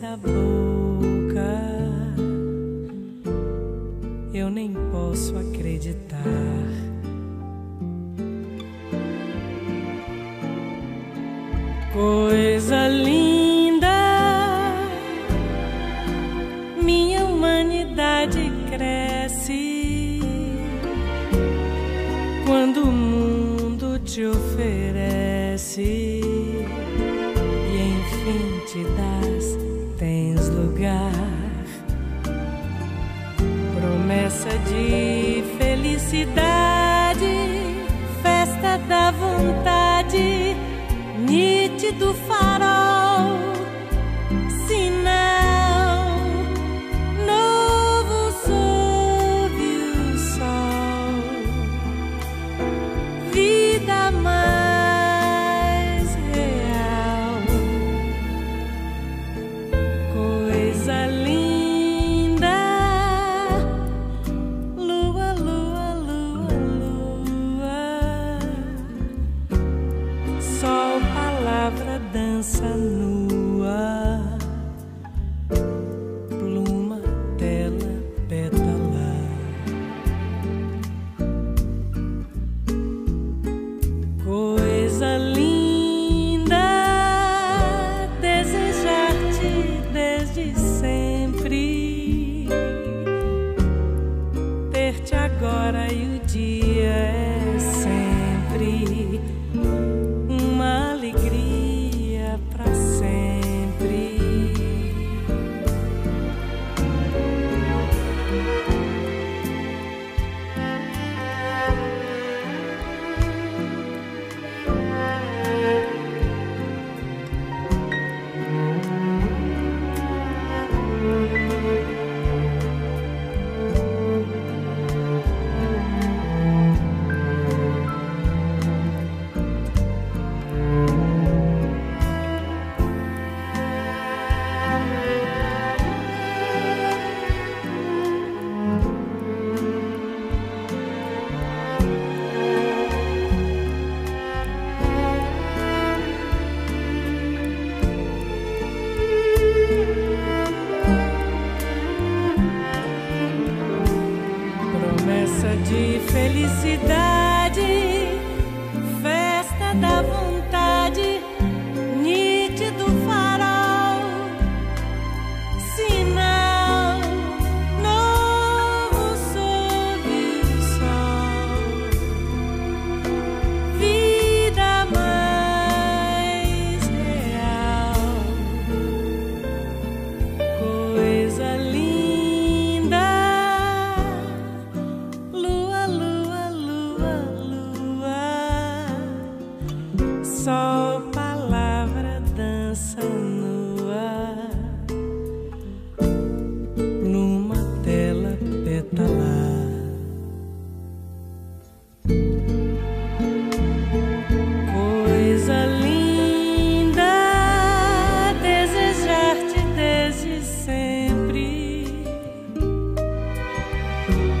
with a.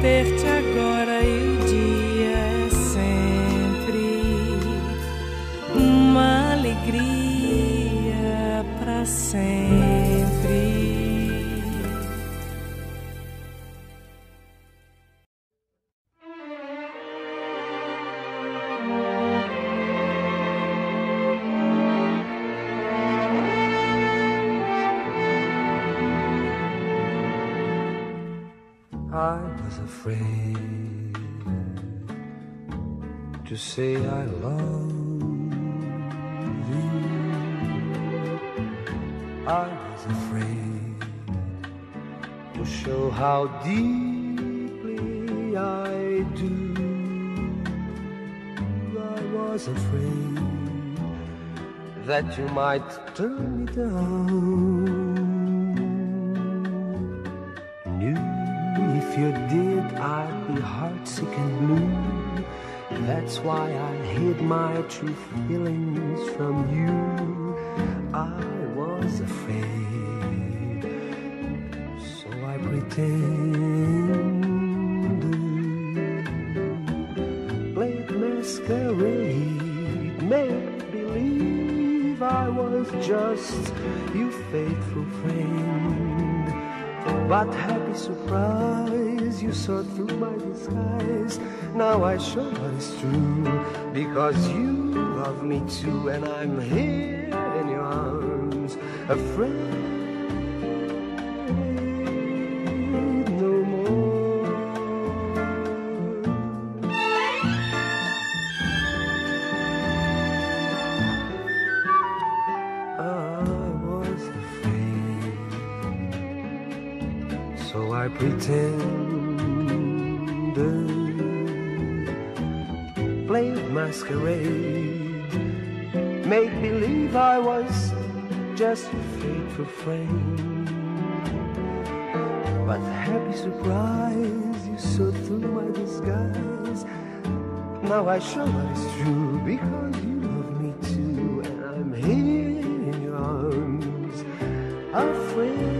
liberté. love you. I was afraid to show how deeply I do. I was afraid that you might turn me down. Knew if you did, I'd be heartsick and blue. That's why I hid my true feelings from you. I was afraid, so I pretended. Played masquerade, made believe I was just your faithful friend. But happy surprise, you saw through my disguise now I show what is true. Because you love me too, and I'm here in your arms, a friend. just a faithful friend. But the happy surprise, you saw through my disguise. Now I show what is true because you love me too, and I'm here in your arms, a friend.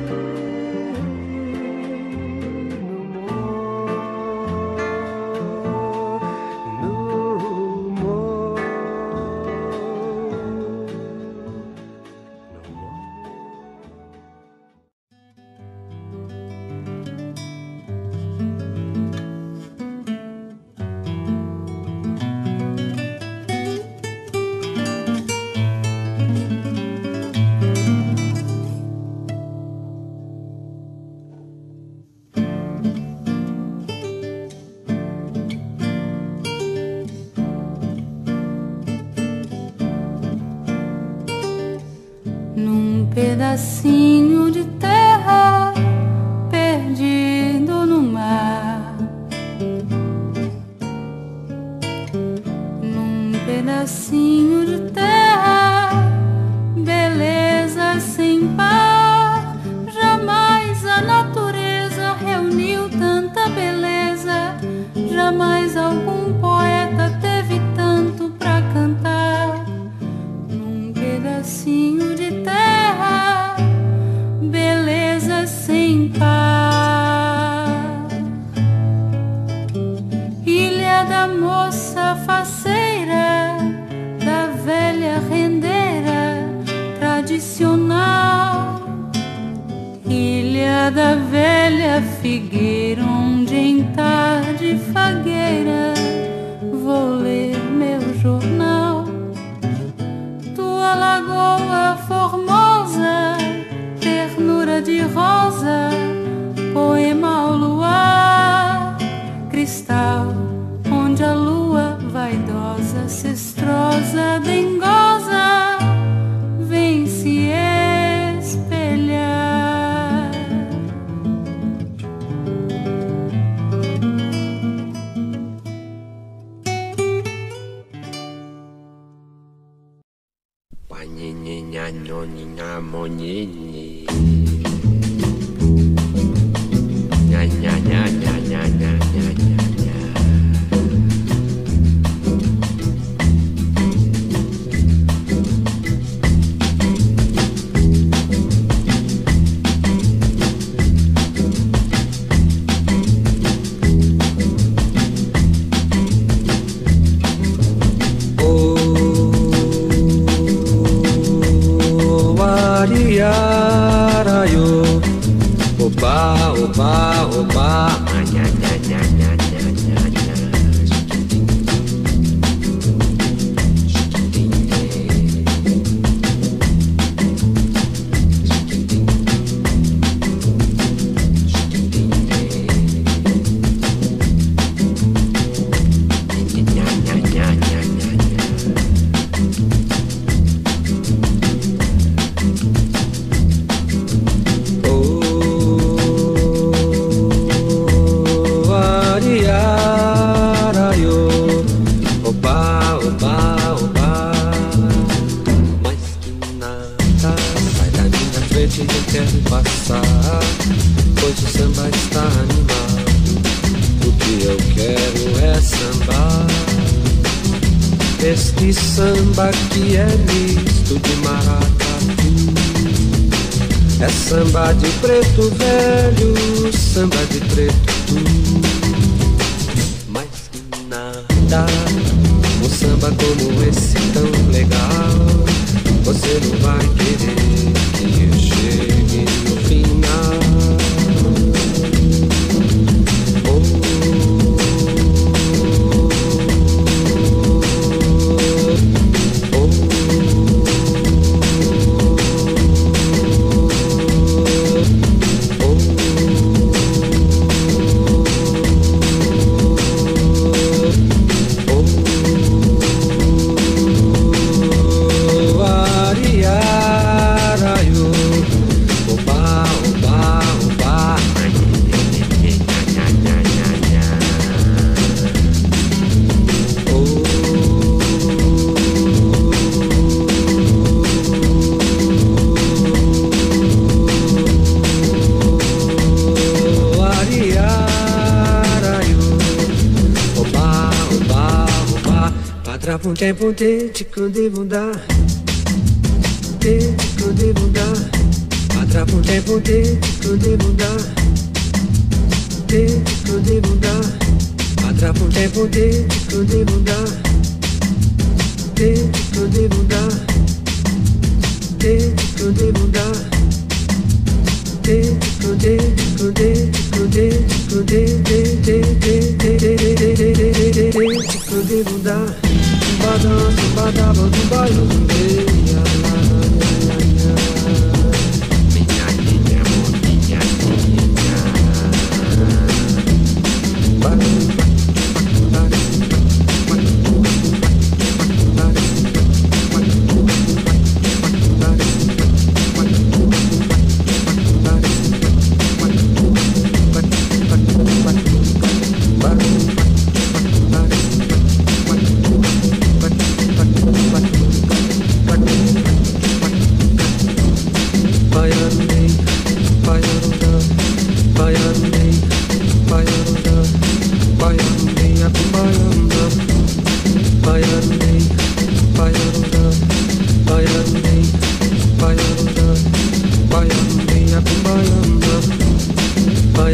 rosa de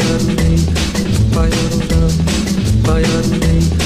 Fire Bayern, Bayern, Bayern,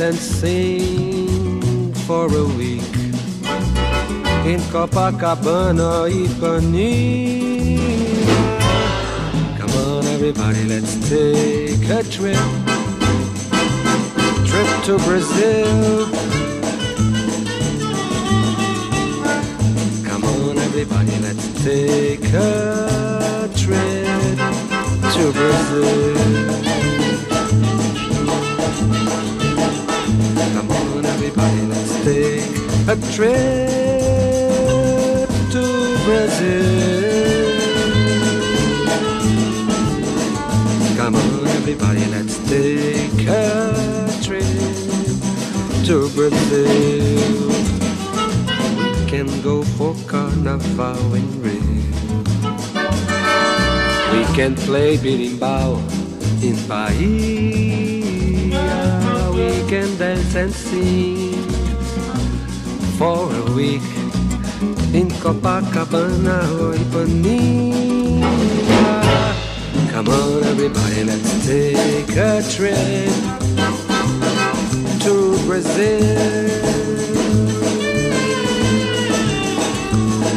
and sing for a week in Copacabana, Ipanema. Come on, everybody, let's take a trip. Trip to Brazil. Come on, everybody, let's take a trip to Brazil. A trip to Brazil. Come on, everybody, let's take a trip to Brazil. We can go for carnival in Rio. We can play berimbau in Bahia. Can dance and sing for a week in Copacabana or Ipanema. Come on, everybody, let's take a trip to Brazil.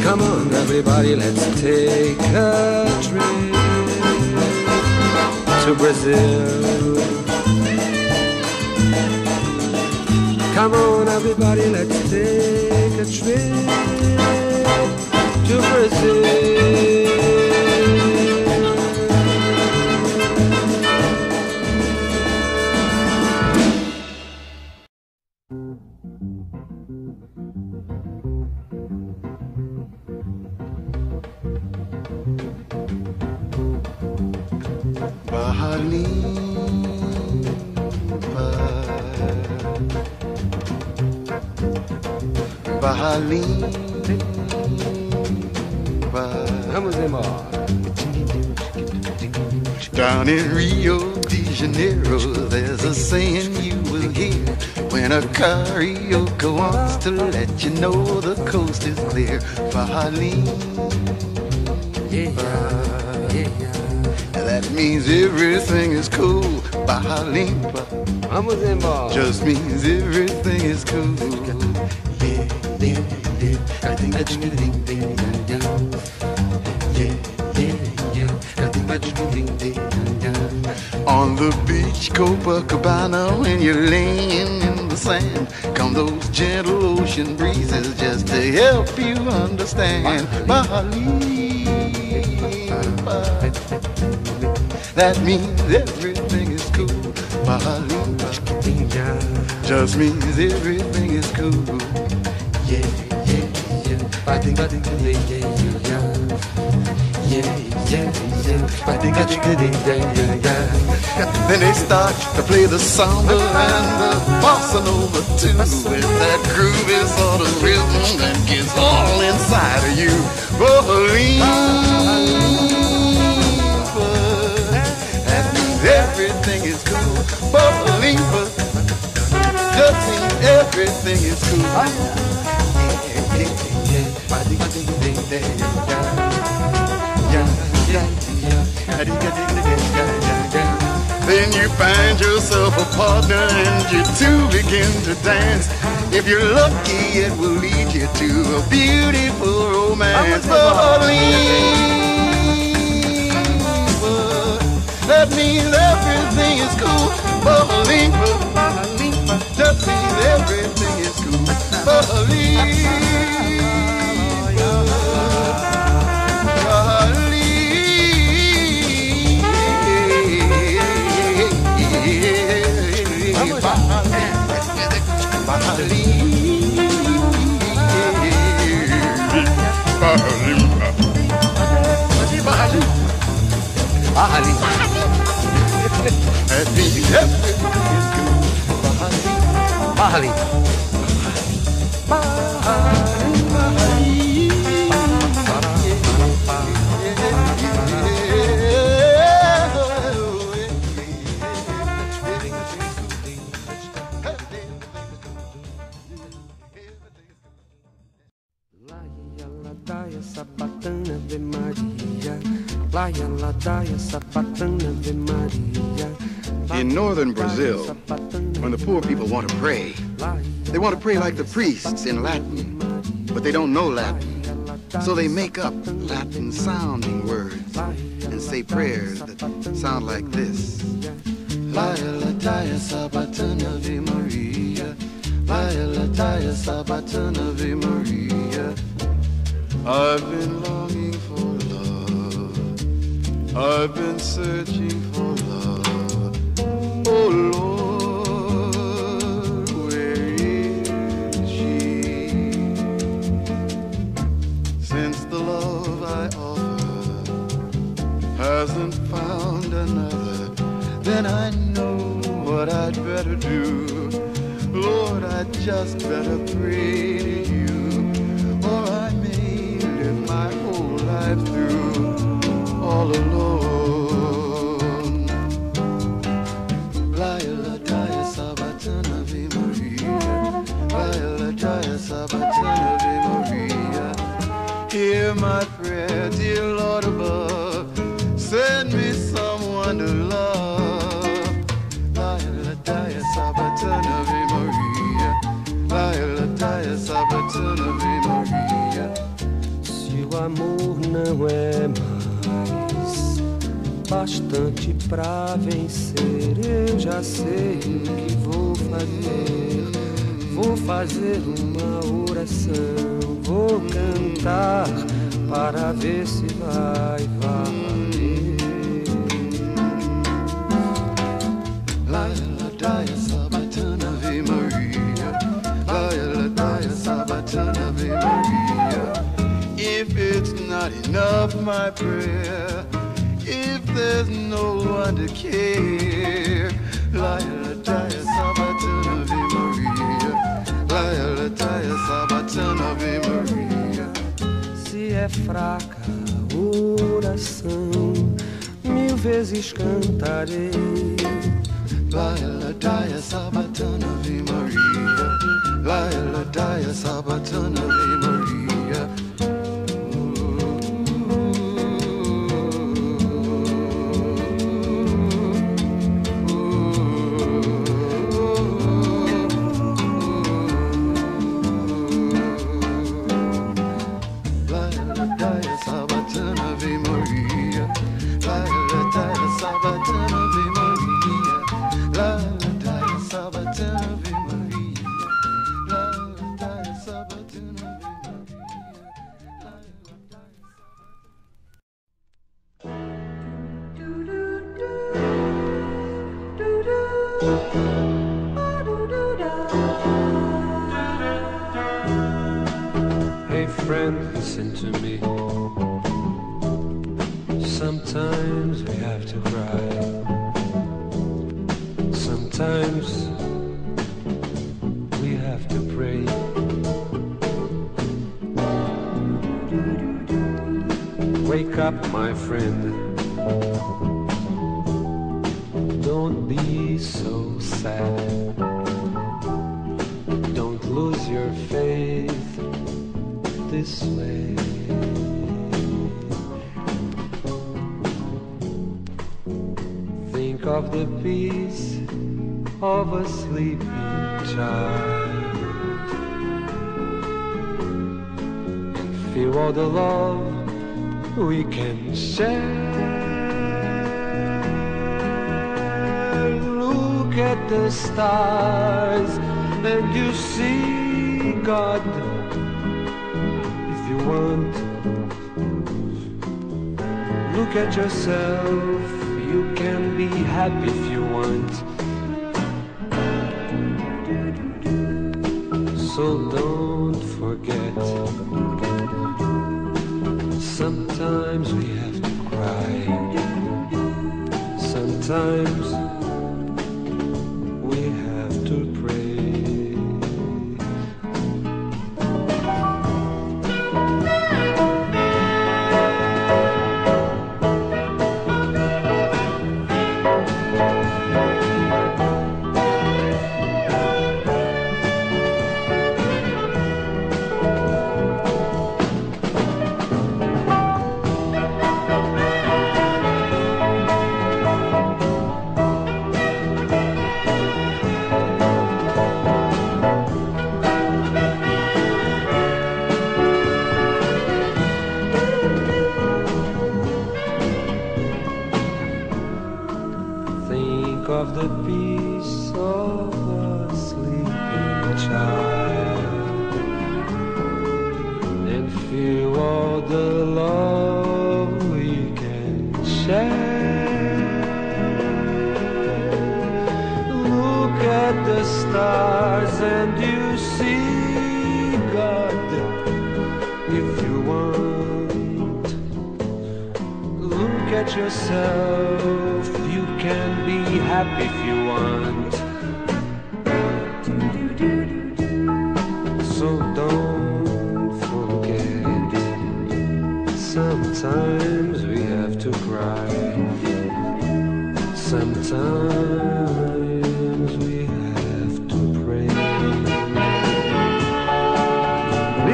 Come on, everybody, let's take a trip to Brazil. Come on, everybody, let's take a trip to Brazil. Vamos embora. Down in Rio de Janeiro, there's a saying you will hear when a carioca wants to let you know the coast is clear. Yeah, yeah. that means everything is cool. Bahalim Vamos just means everything is cool. On the beach, Copacabana, when you're laying in the sand, come those gentle ocean breezes just to help you understand. Bali, that means everything is cool. Bali, just means everything is cool. I think I think yeah, yeah, yeah, yeah. Yeah, yeah, yeah. Yeah. Then they start to play the samba and the bossa too, with that groovy sort of rhythm that gets all inside of you. Believer, everything is cool. Believer, just everything is cool. Then you find yourself a partner and you two begin to dance. If you're lucky, it will lead you to a beautiful romance. Believer, that means everything is cool. Believer, that means everything is cool. That means everything is cool. Bali. Want to pray like the priests in Latin, but they don't know Latin. So they make up Latin sounding words and say prayers that sound like this. I've been longing for love. I've been searching for love. Oh Lord, hasn't found another, then I know what I'd better do. Lord, I'd just better pray to you, or I may live my whole life through all alone. Amor não é mais bastante pra vencer, eu já sei o que vou fazer. Vou fazer uma oração, vou cantar para ver se vai valer. Prayer, if there's no one to care, Laila Daya Sabatana Ave Maria. Laila Daya Sabatana Ave Maria. Se é fraca a oração, mil vezes cantarei. Laila Daya Sabatana Ave Maria. Laila Daya Sabatana Ave Maria. Feel all the love we can share. Look at the stars and you see God if you want. Look at yourself, you can be happy if you want. So don't forget, sometimes we have to cry. Sometimes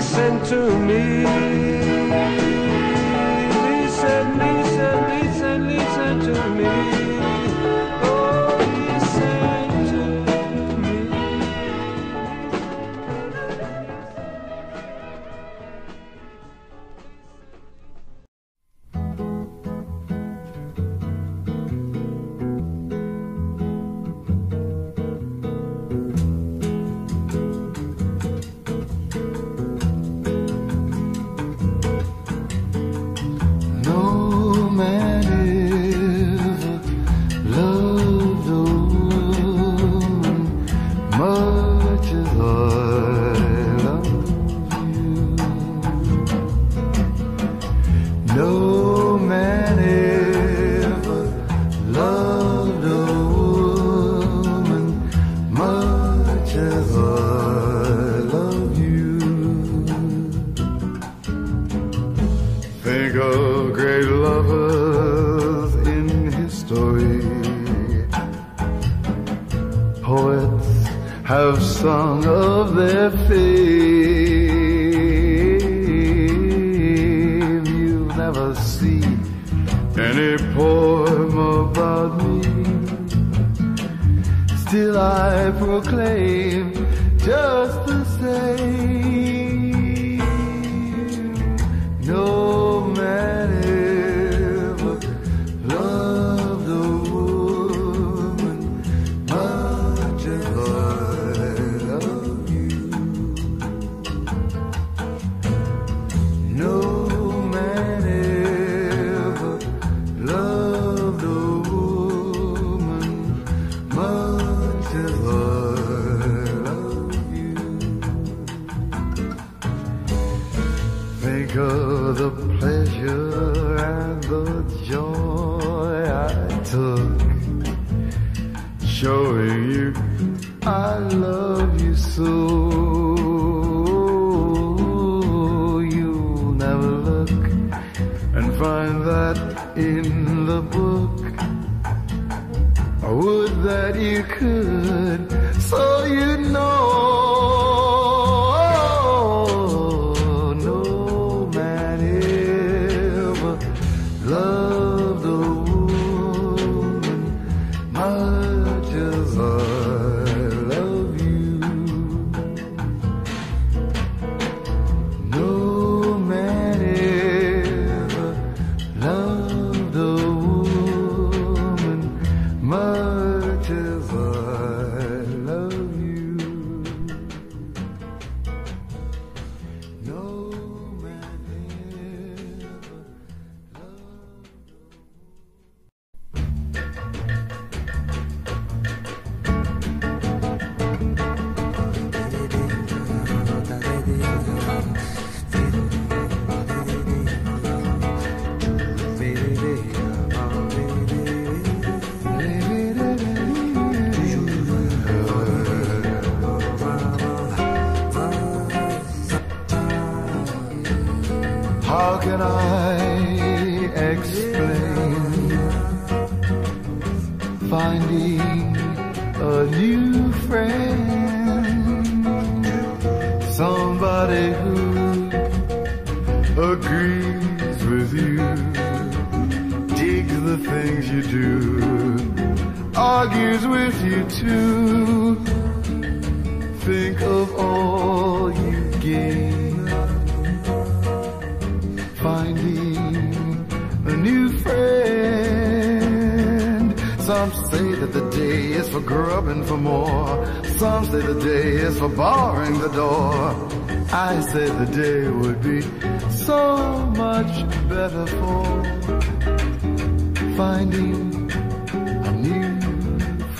listen to me. you. I love you so. You'll never look and find that in the book. I would that you could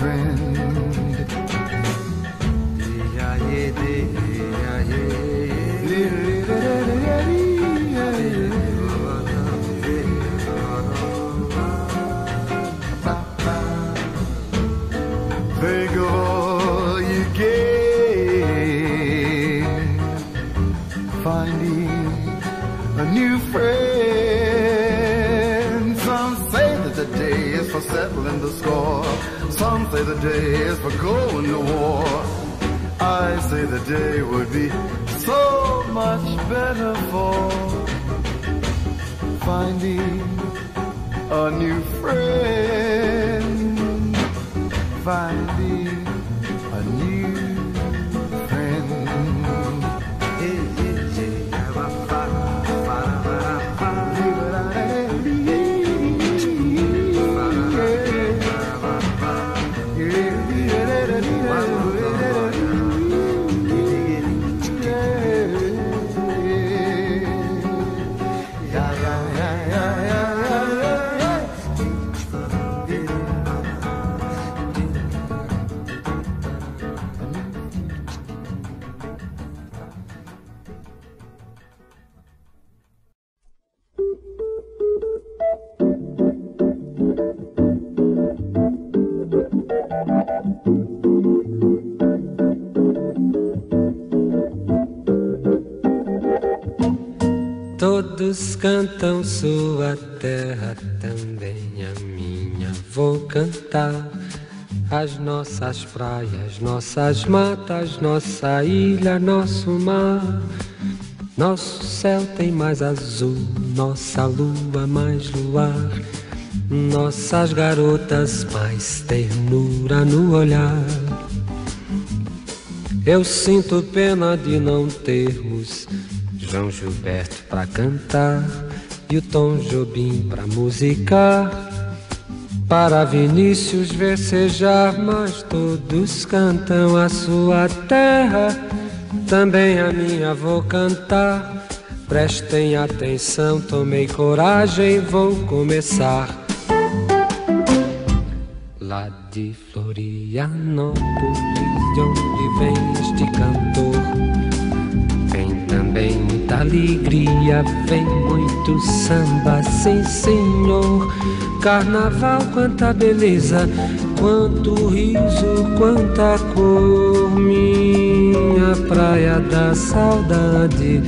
friend. say the day is for going to war. I say the day would be so much better for finding a new friend. Finding nossas praias, nossas matas, nossa ilha, nosso mar. Nosso céu tem mais azul, nossa lua mais luar. Nossas garotas mais ternura no olhar. Eu sinto pena de não termos João Gilberto pra cantar e o Tom Jobim pra musicar. Para Vinícius versejar, mas todos cantam a sua terra. Também a minha vou cantar. Prestem atenção, tomei coragem, vou começar. Lá de Florianópolis, de onde vem este cantor. Vem também muita alegria, vem muito samba, sim senhor. Carnaval, quanta beleza, quanto riso, quanta cor. Minha praia da saudade,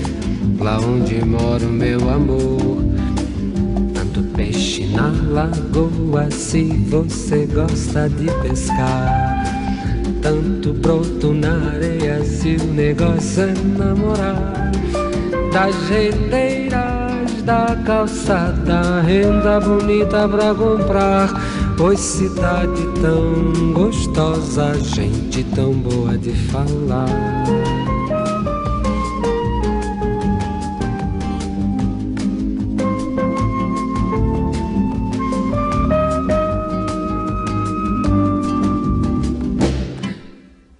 lá onde mora o meu amor. Tanto peixe na lagoa, se você gosta de pescar. Tanto broto na areia, se o negócio é namorar. Das rendeiras da calçada, renda bonita pra comprar. Pois cidade tão gostosa, gente tão boa de falar.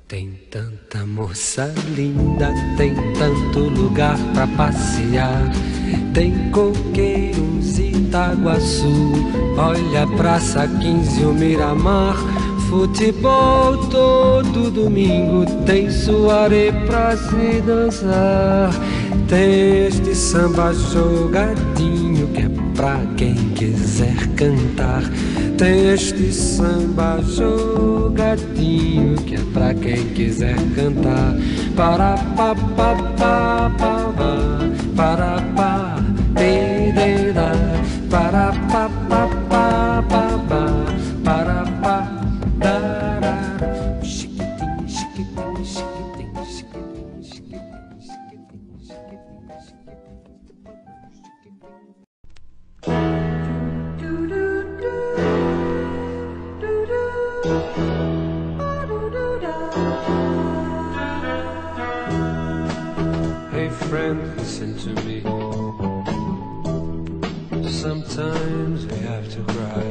Tem tanta moça linda, tem tanto lugar pra passear. Tem coqueiros Itaguaçu, olha Praça 15, o Miramar. Futebol todo domingo, tem suaré pra se dançar. Tem este samba jogadinho que é pra quem quiser cantar. Tem este samba jogadinho que é pra quem quiser cantar. Para pa pa pa pa pa para Hey friend, listen to me. Sometimes we have to cry.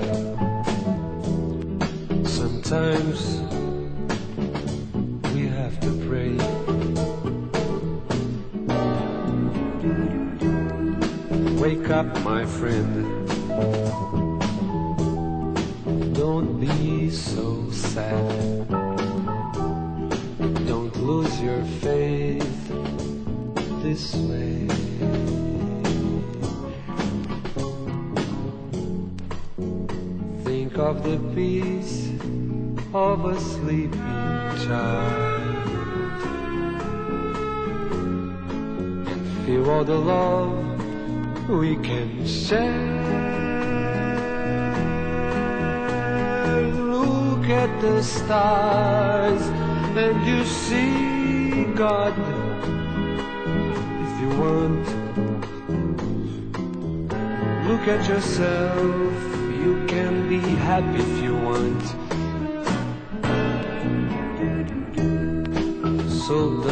Sometimes up, my friend. Don't be so sad. Don't lose your faith this way. Think of the peace of a sleeping child and feel all the love we can share. Look at the stars and you see God if you want. Look at yourself, you can be happy if you want. So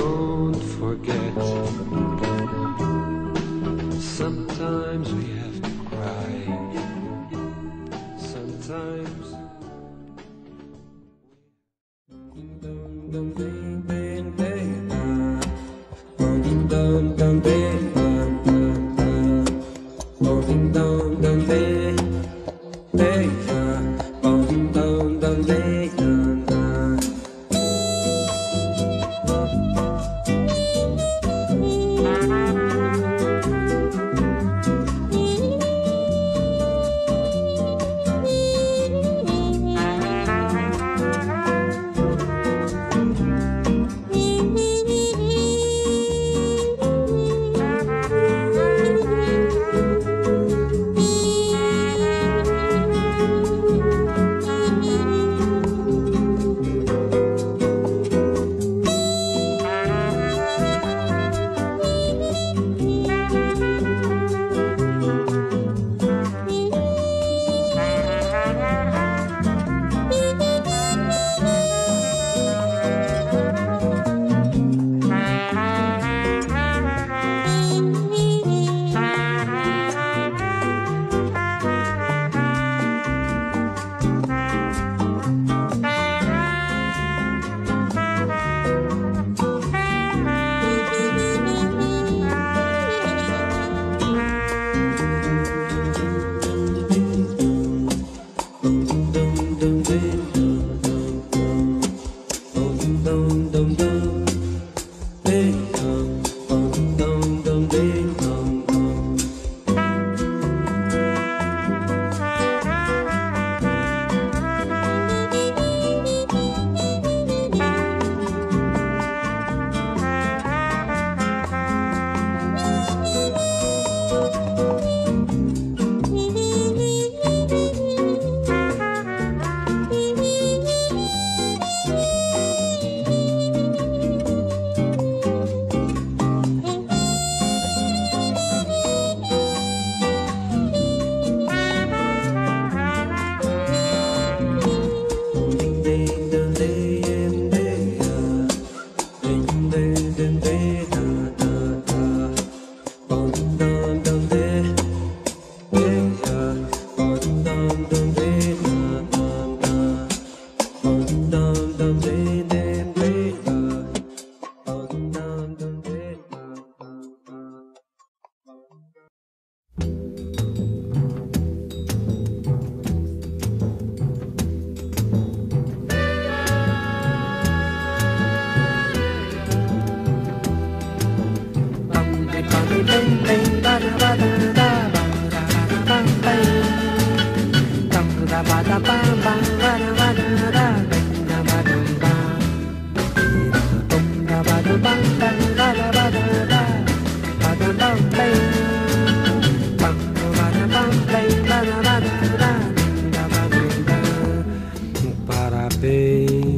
Parabéns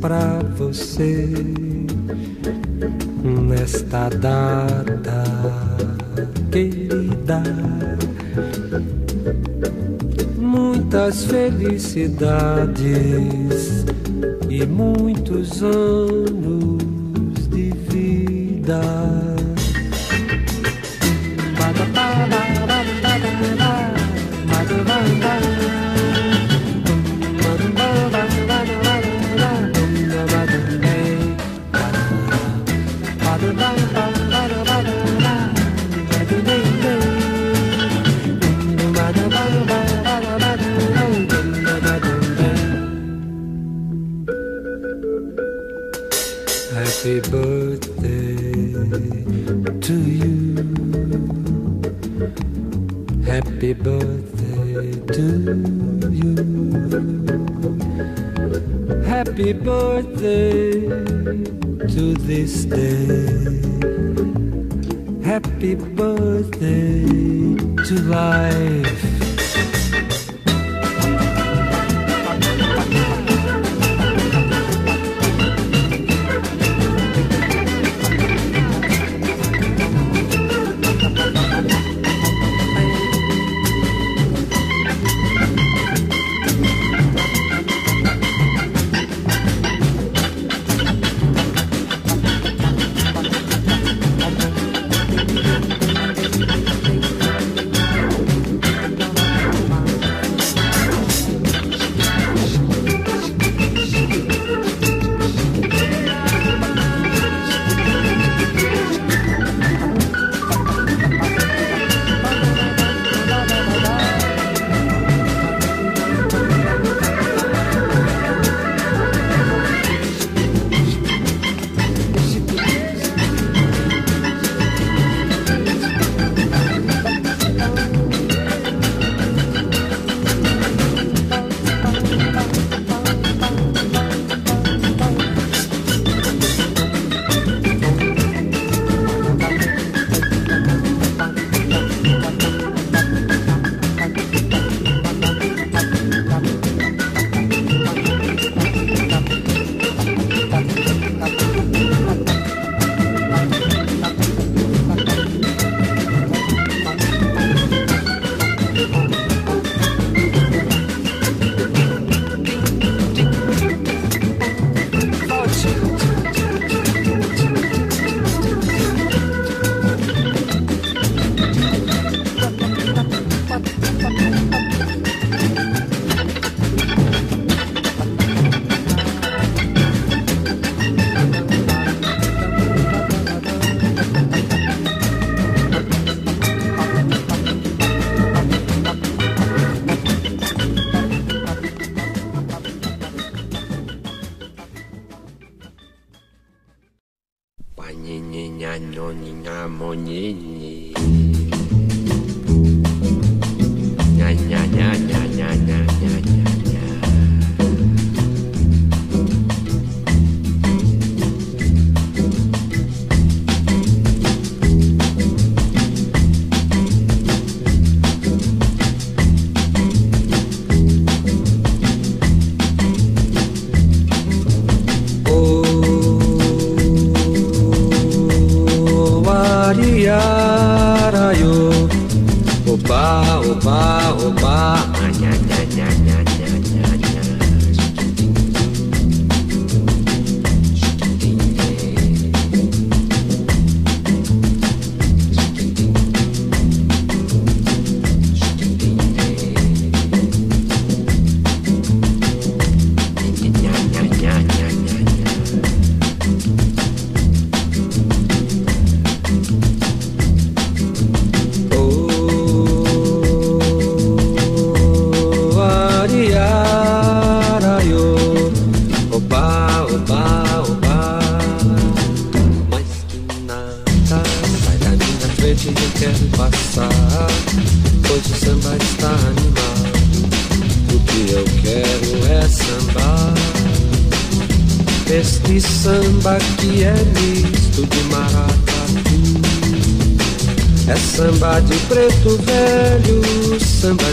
pra você. Esta data querida. Muitas felicidades e muitos anos Yarayo. Opa, opa, opa. Nya, nya, nya, nya. Preto velho, samba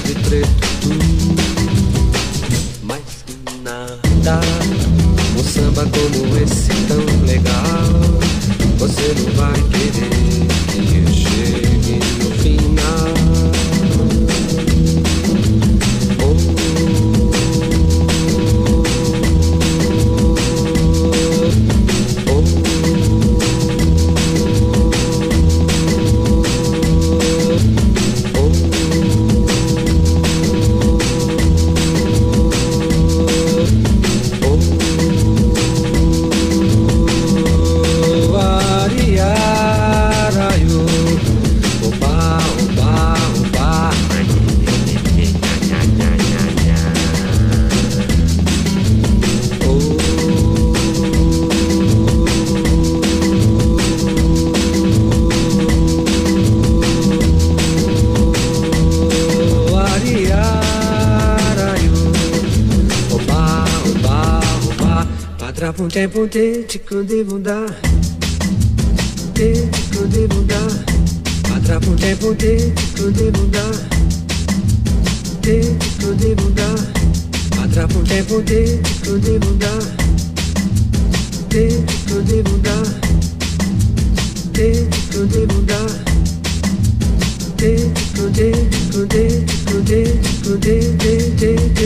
dar, tempo que eu devo dar. Atrapa o tempo, tempo que eu devo dar, tempo que eu devo dar. Atrapa o tempo, tempo que eu devo dar, tempo que eu devo dar, tempo que eu devo dar. Tempo que eu devo, devo, devo, devo, devo,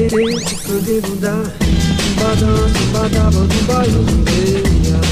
devo, devo, badam, badam, badam, badam,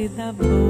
se dá.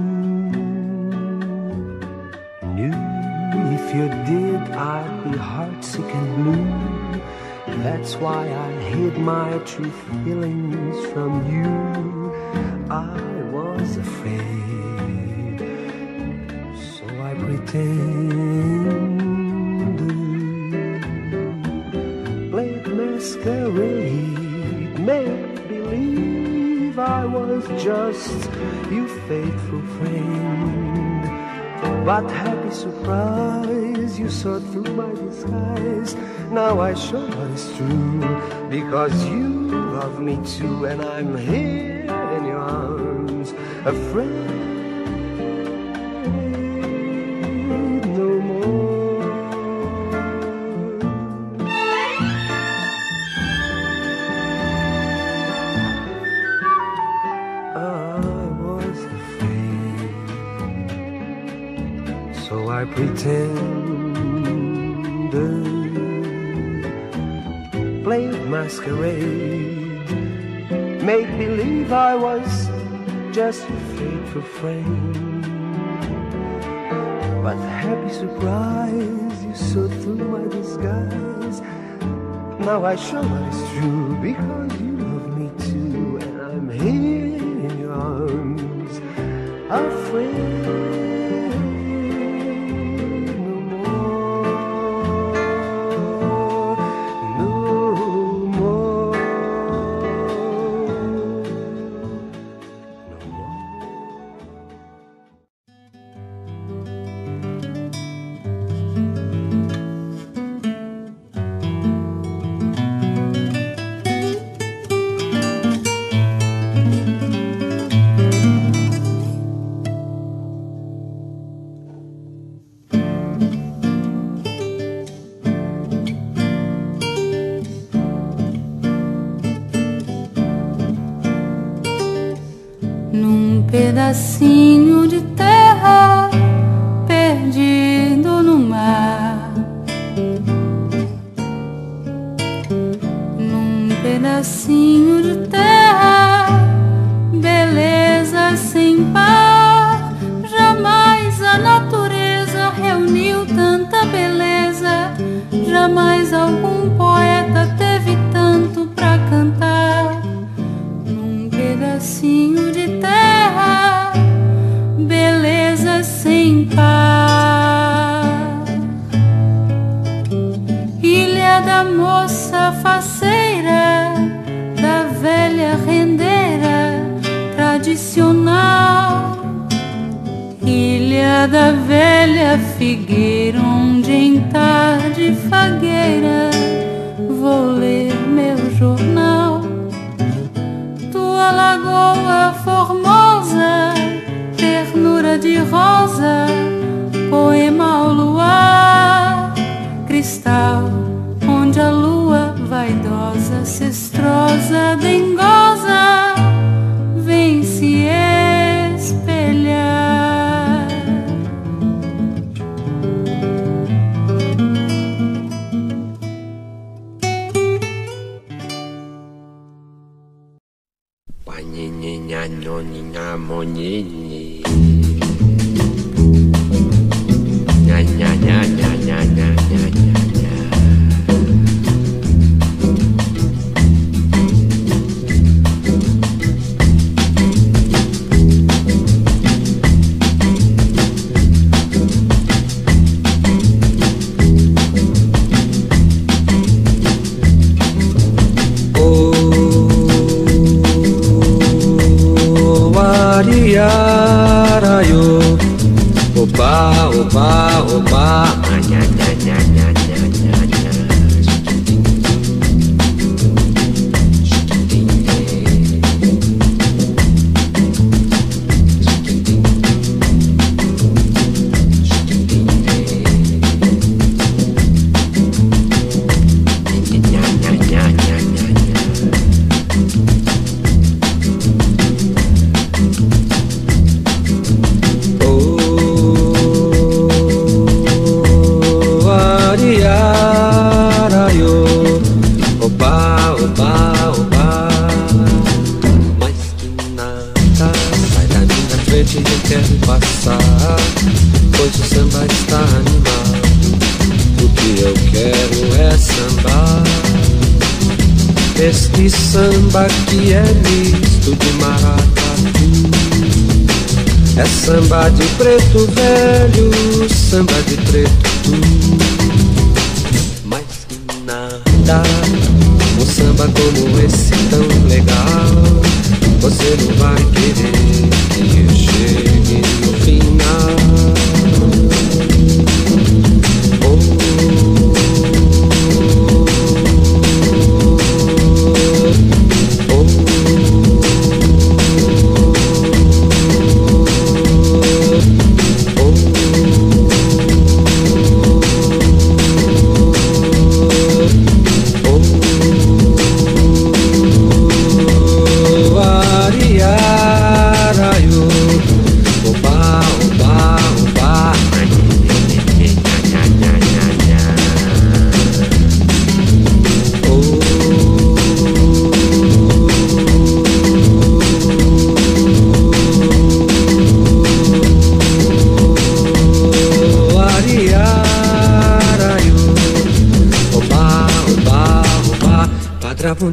you did, I'd be heartsick and blue. That's why I hid my true feelings from you. I was afraid, so I pretended. Played masquerade, made believe I was just your faithful friend. But happy surprise, you saw through my disguise. Now I show what is true, because you love me too, and I'm here in your arms, a a faithful friend. But happy surprise, you saw through my disguise. Now I show what is true because nyanyo ni nyamonyi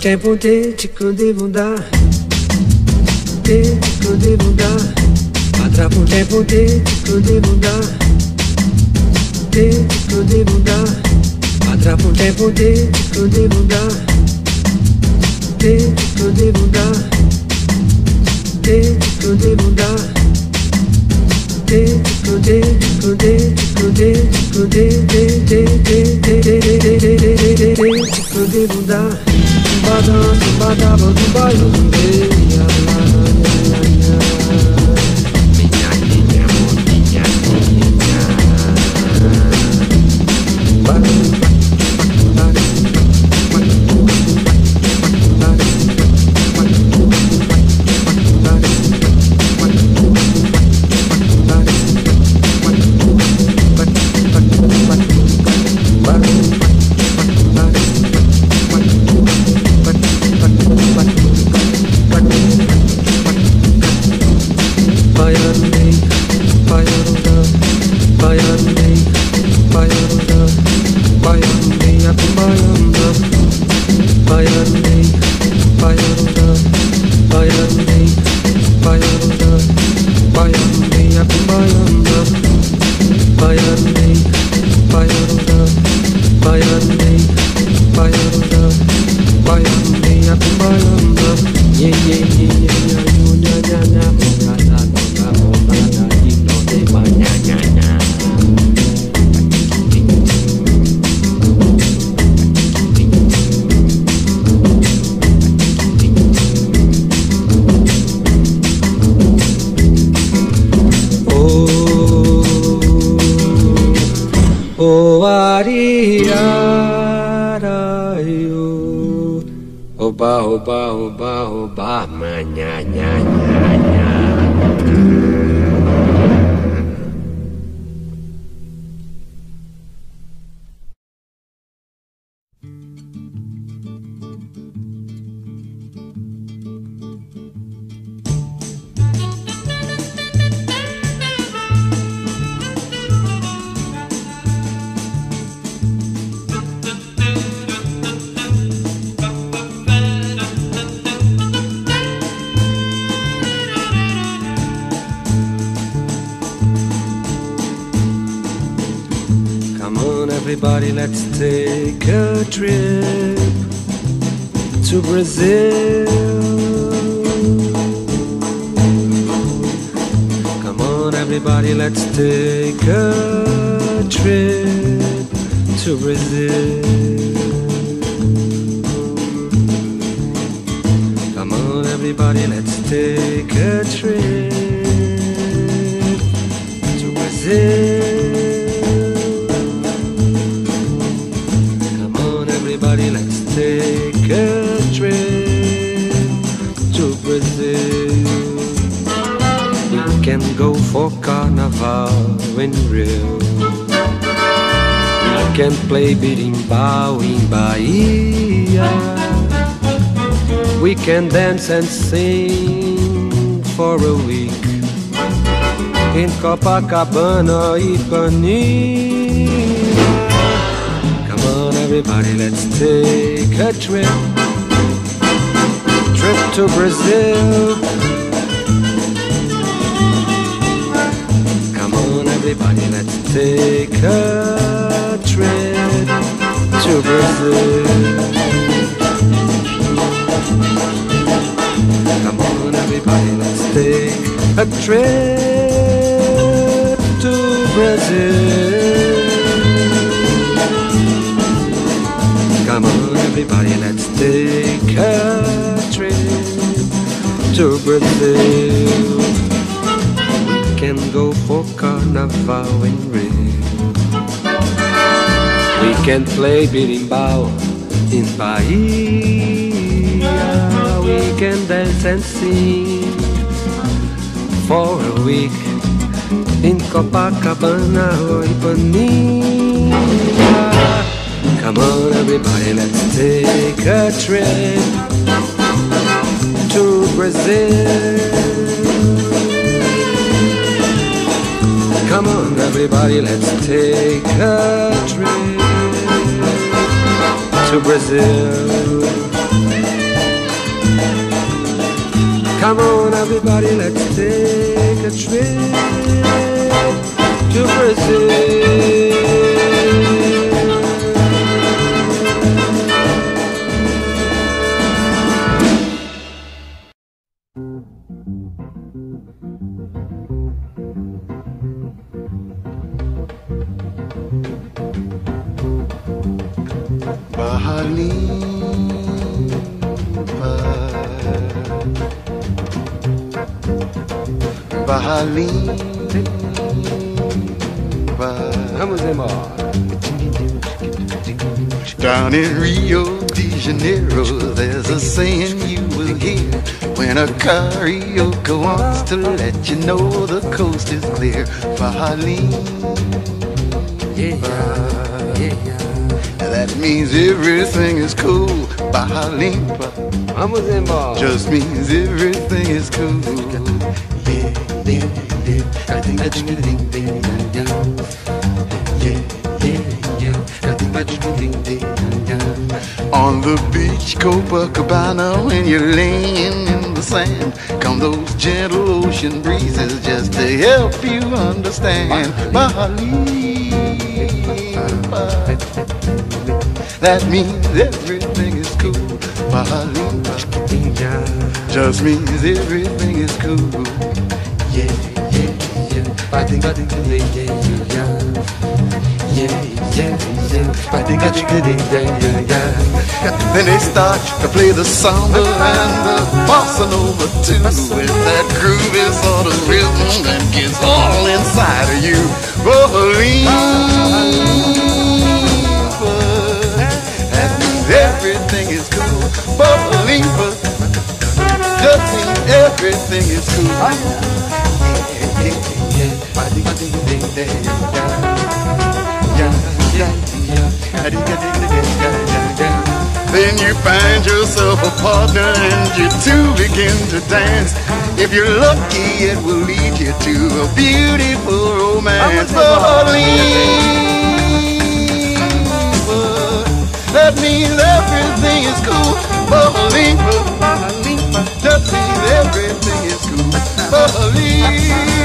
잘 보듯 짓고 Oba, oba, oba, manhã, dance and sing for a week in Copacabana, Ipanema. Come on, everybody, let's take a trip. Trip to Brazil. Come on, everybody, let's take a trip to Brazil. Everybody, let's take a trip to Brazil. Come on, everybody, let's take a trip to Brazil. We can go for carnival in Rio. We can play berimbau in Bahia. We can dance and sing for a week in Copacabana or Ipanema. Come on, everybody, let's take a trip to Brazil. Come on, everybody, let's take a trip to Brazil. Come on, everybody, let's take a trip to Brazil. Down in Rio de Janeiro, there's a saying you will hear when a carioca wants to let you know the coast is clear. Bahalim, that means everything is cool. Bahalim Vamos embora. just means everything is cool. Yeah, yeah, yeah. Yeah, yeah, yeah. On the beach, Copacabana, when you're laying in the sand, come those gentle ocean breezes just to help you understand. Bahali, that means everything is cool. Bahalima just means everything is cool. Yeah, yeah, yeah. Ba-ding, ba-ding, ding, yeah, yeah, yeah. Yeah, yeah, yeah. Ba-ding, ba-ding, ding, yeah, yeah, yeah. Then they start to play the samba and the bossa nova too with that groovy sort of rhythm that gets all inside of you. Believer, means everything is cool. Believer, just means everything is cool. Yeah, yeah, yeah, yeah, yeah. Then you find yourself a partner and you two begin to dance. If you're lucky, it will lead you to a beautiful romance. Believer, that means everything is cool. Believer, that means everything is cool. Bahali.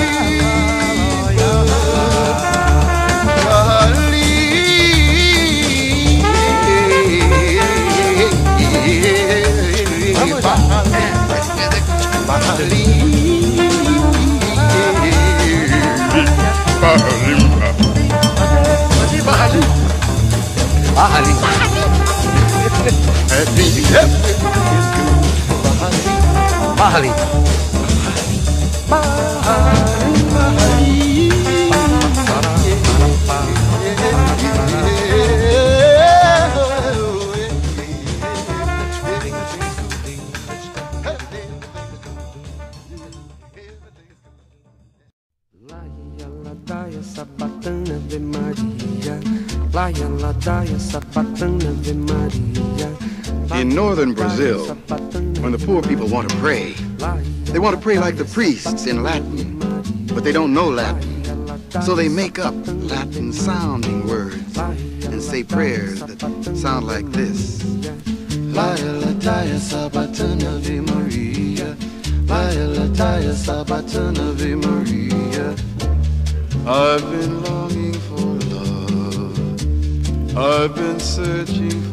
Bahali. Laia, ladaia, sabatana, Ave Maria. Laia, ladaia, sabatana, Ave Maria. In northern Brazil, when the poor people want to pray, they want to pray like the priests in Latin, but they don't know Latin. So they make up Latin sounding words and say prayers that sound like this. Laia Ladaia Sabatana Ave Maria Laia Ladaia Sabatana Ave Maria I've been longing for love I've been searching for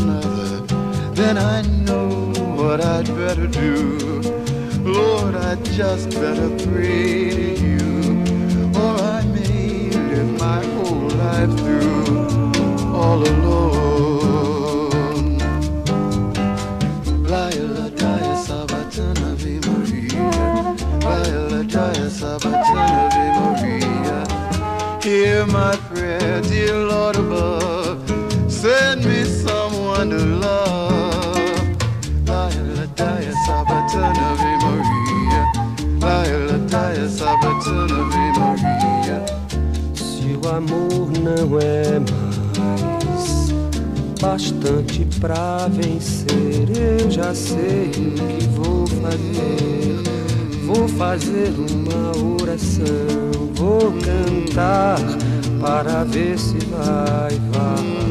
another, then I know what I'd better do. Lord, I'd just better pray to you, or I may live my whole life through all alone. Amor não é mais bastante pra vencer, eu já sei o que vou fazer. Vou fazer uma oração, vou cantar para ver se vai valer.